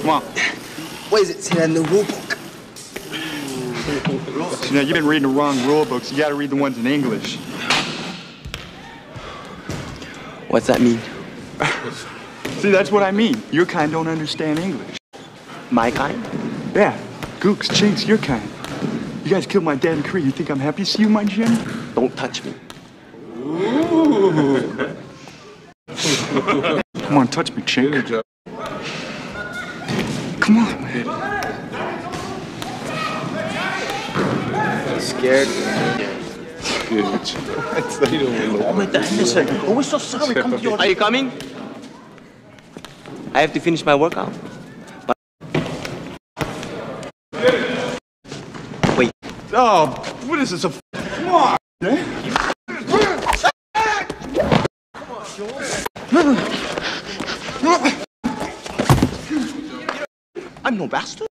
Come on. What is it? Say that in the rule book. See, now you've been reading the wrong rule books. You gotta read the ones in English. What's that mean? See, that's what I mean. Your kind don't understand English. My kind? Yeah, Gooks, Chinks, your kind. You guys killed my dad in Korea. You think I'm happy to see you, my gym? Don't touch me. Come on, touch me, Chink. Come on, man. Scared? Oh my God, Henderson. Oh, we're so sorry. Come to your... Are you coming? I have to finish my workout. But... Wait. Oh, what is this? A come on, eh? I'm no bastard.